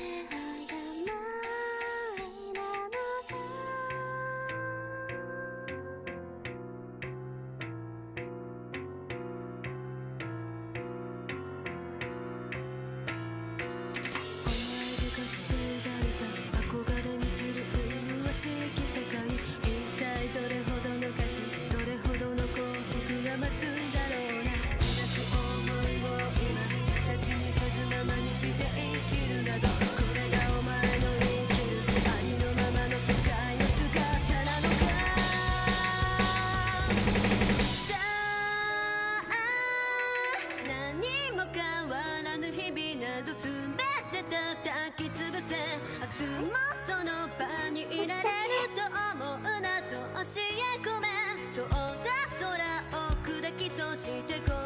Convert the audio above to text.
Yeah. つもその場にいられると思うな。と教え込めそうだ空を砕きそしてこの